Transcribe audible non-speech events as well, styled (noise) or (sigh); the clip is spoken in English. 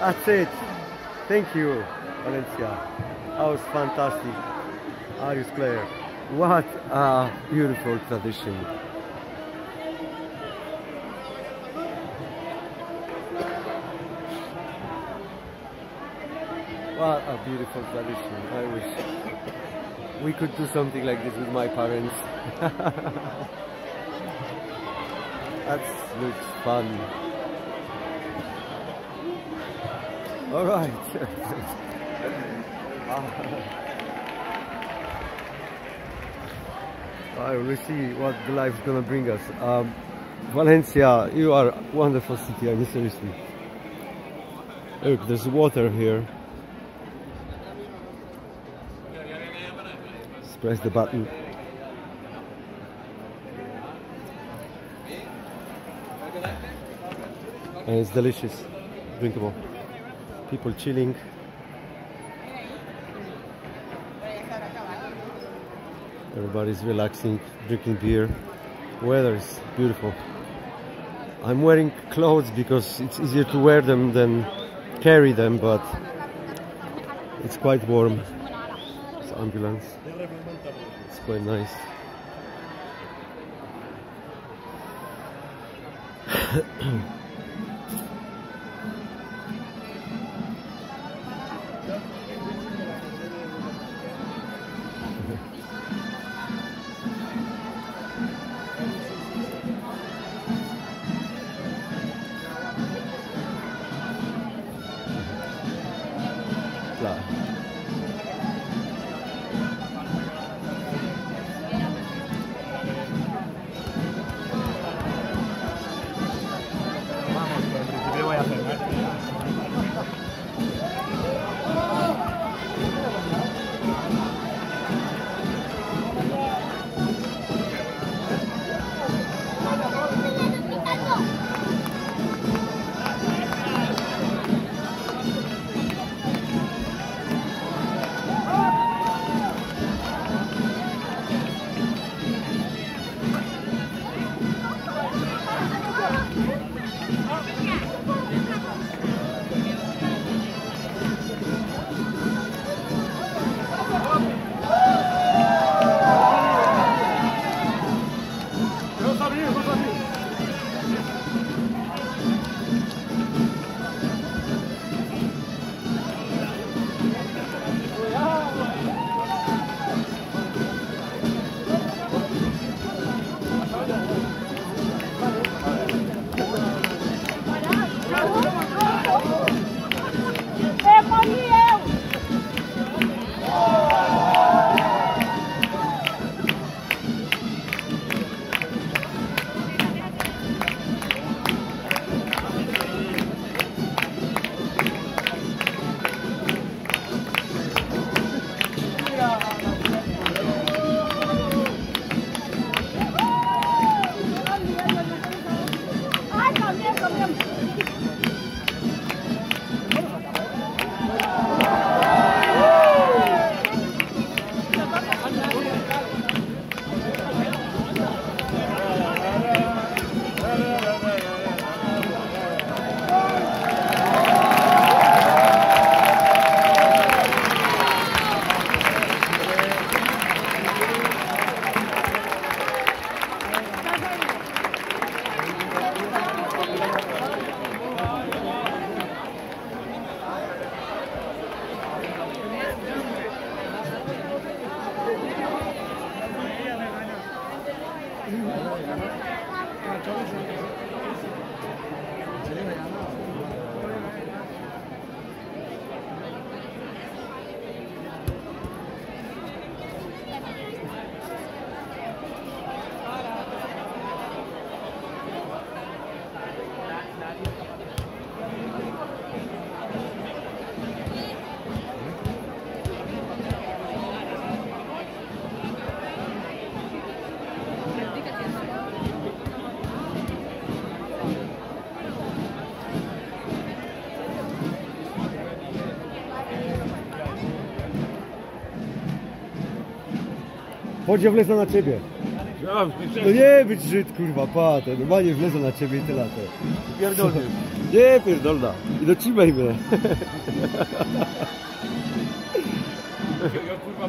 That's it. Thank you, Valencia. That was fantastic. Arius Clare. What a beautiful tradition. What a beautiful tradition. I wish we could do something like this with my parents. (laughs) that looks fun. All right. (laughs) I will see what the life is gonna bring us. Um, Valencia, you are a wonderful city. I mean, seriously. Look, there's water here. Just press the button. And it's delicious, drinkable. People chilling. Everybody's relaxing, drinking beer. Weather is beautiful. I'm wearing clothes because it's easier to wear them than carry them, but it's quite warm. It's ambulance. It's quite nice. (clears throat) Chodź, ja wlezę na ciebie. No nie być Żyd, kurwa, pa, to normalnie wlezę na ciebie i tyle. Pierdolny. (laughs) Nie, pierdolna. I docimaj mnie. Ja kurwa